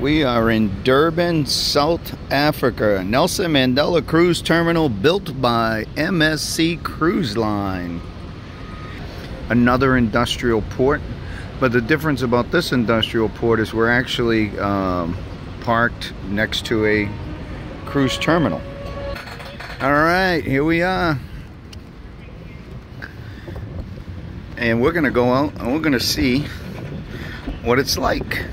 We are in Durban, South Africa. Nelson Mandela Cruise Terminal built by MSC Cruise Line. Another industrial port. But the difference about this industrial port is we're actually um, parked next to a cruise terminal. All right, here we are. And we're gonna go out and we're gonna see what it's like.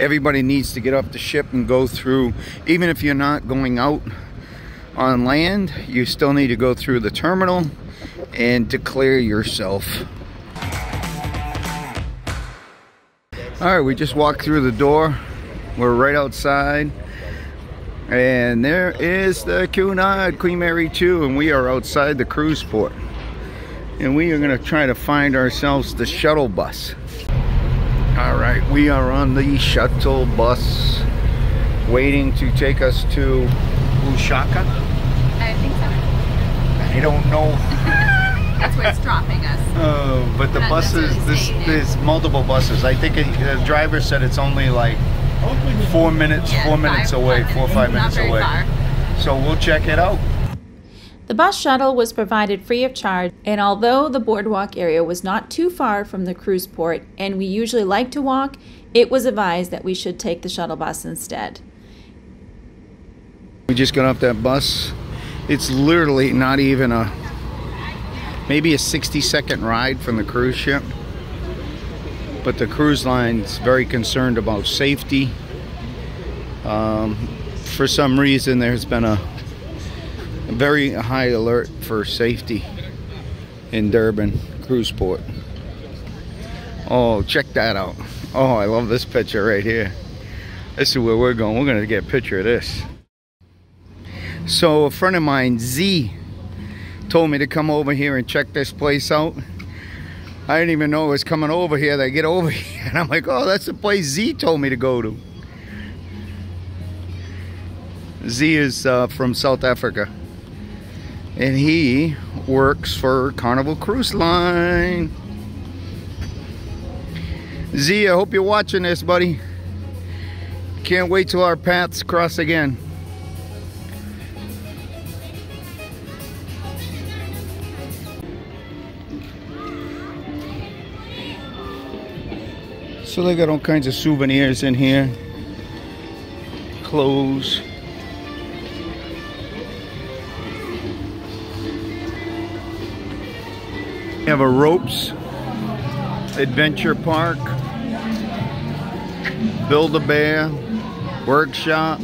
Everybody needs to get off the ship and go through, even if you're not going out on land, you still need to go through the terminal and declare yourself. All right, we just walked through the door. We're right outside. And there is the Cunard Queen Mary 2, and we are outside the cruise port. And we are gonna try to find ourselves the shuttle bus. All right, we are on the shuttle bus, waiting to take us to uShaka. I think so. I don't know That's where it's dropping us. Uh, but the Not buses, this, there's multiple buses. I think it, the driver said it's only like four minutes, Yeah, four minutes away, five four or five Not minutes away. far. So we'll check it out. The bus shuttle was provided free of charge, and although the boardwalk area was not too far from the cruise port, and we usually like to walk, it was advised that we should take the shuttle bus instead. We just got off that bus. It's literally not even a, maybe a 60 second ride from the cruise ship. But the cruise line's very concerned about safety. Um, for some reason, there's been a, a very high alert for safety in Durban cruise port. Oh, check that out. Oh, I love this picture right here. This is where we're going. We're going to get a picture of this. So a friend of mine, Z, told me to come over here and check this place out. I didn't even know it was coming over here. They get over here, and I'm like, oh, that's the place Z told me to go to. Z is uh, from South Africa, and he works for Carnival Cruise Line. Z, I hope you're watching this, buddy. Can't wait till our paths cross again. So they got all kinds of souvenirs in here. Clothes. Have a ropes adventure park. Build a bear workshop.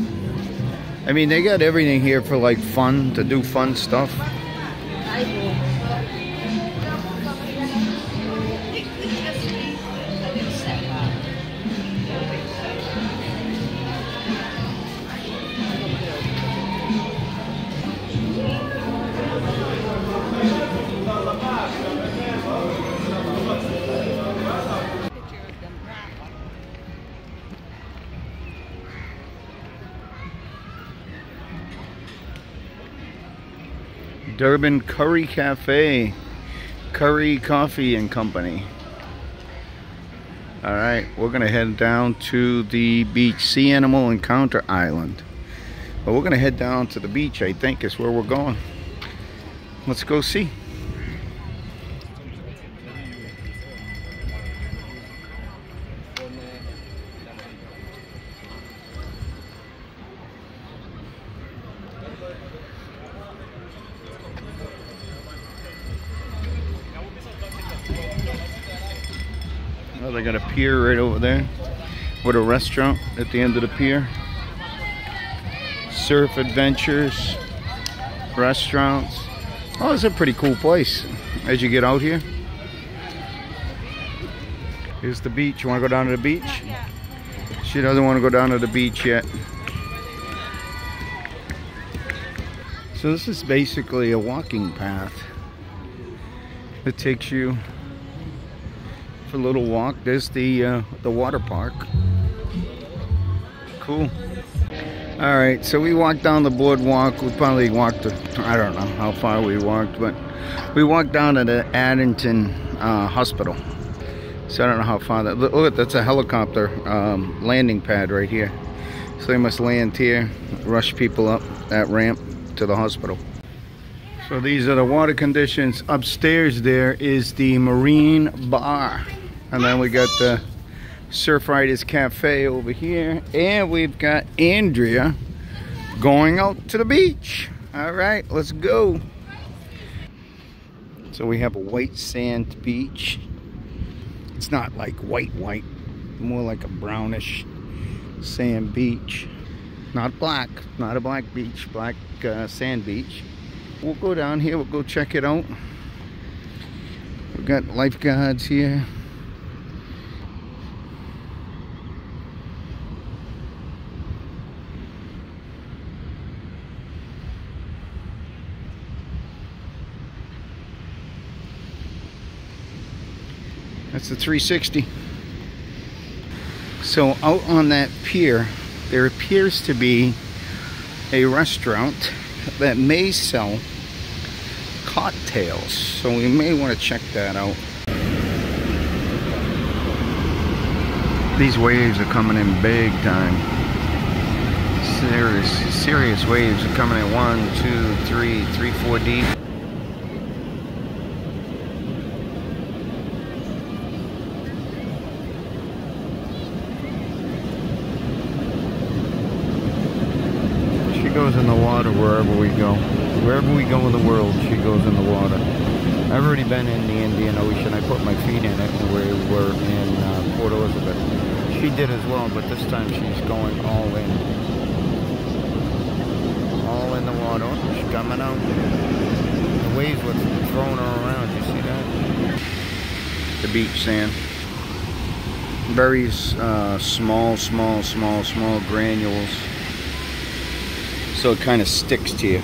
I mean, they got everything here for like fun to do fun stuff. Durban Curry Cafe, Curry Coffee and Company. All right, we're gonna head down to the beach, Sea Animal Encounter Island. But we're gonna head down to the beach, I think is where we're going. Let's go see. Oh, they got a pier right over there with a restaurant at the end of the pier. Surf adventures, restaurants. Oh, it's a pretty cool place as you get out here. Here's the beach. You want to go down to the beach? She doesn't want to go down to the beach yet. So this is basically a walking path that takes you for a little walk. There's the uh, the water park. Cool. All right, so we walked down the boardwalk. We probably walked, I don't know how far we walked, but we walked down to the Addington uh, Hospital. So I don't know how far that. Look, that's a helicopter um, landing pad right here. So they must land here, rush people up that ramp to the hospital. So these are the water conditions. Upstairs there is the marine bar. And then we got the Surf Riders Cafe over here. And we've got Andrea going out to the beach. All right, let's go. So we have a white sand beach. It's not like white, white, more like a brownish sand beach. Not black, not a black beach, black uh, sand beach. We'll go down here, we'll go check it out. We've got lifeguards here. That's the 360. So out on that pier, there appears to be a restaurant that may sell cocktails. So we may want to check that out. These waves are coming in big time. Serious, serious waves are coming in one, two, three, three, four deep. She goes in the water wherever we go. Wherever we go in the world, she goes in the water. I've already been in the Indian Ocean. I put my feet in it when we were in uh, Port Elizabeth. She did as well, but this time she's going all in. All in the water. She's coming out. The waves were throwing her around. You see that? The beach sand. Very uh, small, small, small, small granules so it kind of sticks to you.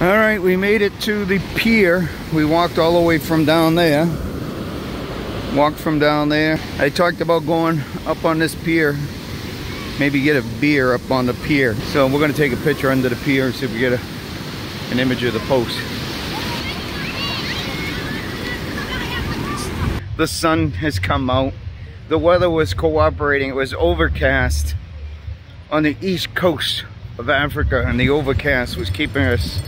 All right, we made it to the pier. We walked all the way from down there. Walked from down there. I talked about going up on this pier. Maybe get a beer up on the pier. So we're gonna take a picture under the pier and see if we get a, an image of the post. The sun has come out. The weather was cooperating. It was overcast on the east coast of Africa and the overcast was keeping us,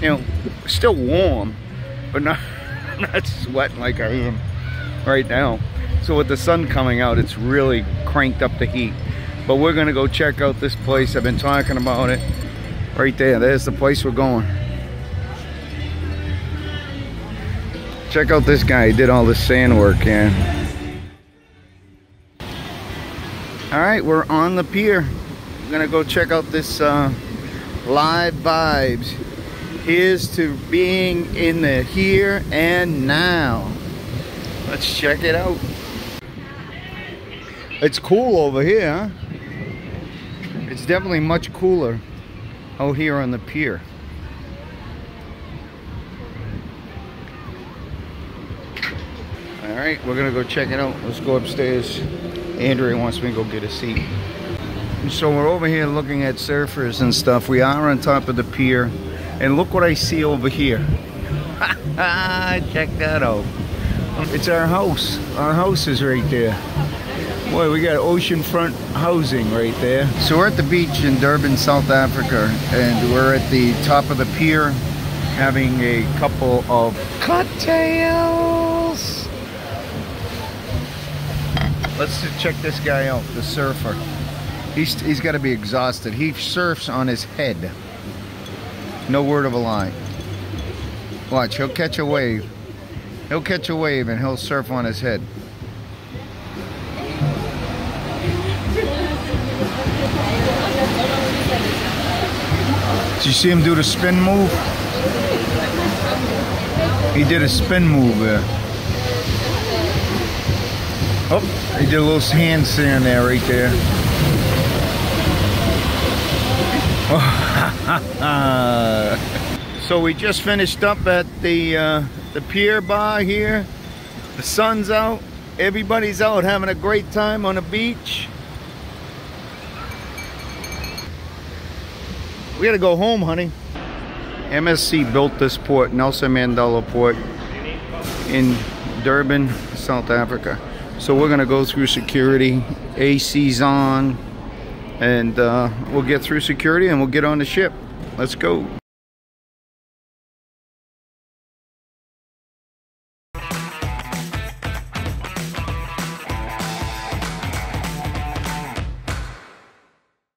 you know, still warm, but not, not sweating like I am right now. So with the sun coming out, it's really cranked up the heat. But we're gonna go check out this place. I've been talking about it. Right there, there's the place we're going. Check out this guy, he did all this sand work here. All right, we're on the pier. I'm gonna go check out this uh, live vibes. Here's to being in the here and now. Let's check it out. It's cool over here. It's definitely much cooler out here on the pier. All right, we're gonna go check it out. Let's go upstairs. Andrea wants me to go get a seat. So we're over here looking at surfers and stuff. We are on top of the pier. And look what I see over here. Check that out. It's our house. Our house is right there. Boy, we got oceanfront housing right there. So we're at the beach in Durban, South Africa. And we're at the top of the pier having a couple of cocktails. Let's check this guy out, the surfer. He's, he's got to be exhausted. He surfs on his head. No word of a lie. Watch, he'll catch a wave. He'll catch a wave and he'll surf on his head. Did you see him do the spin move? He did a spin move there. Oh, he did a little handstand there, right there. so we just finished up at the uh, the pier bar here. The sun's out. Everybody's out having a great time on the beach. We gotta go home, honey. MSC built this port, Nelson Mandela Port, in Durban, South Africa. So we're gonna go through security. AC's on, and uh, we'll get through security and we'll get on the ship. Let's go.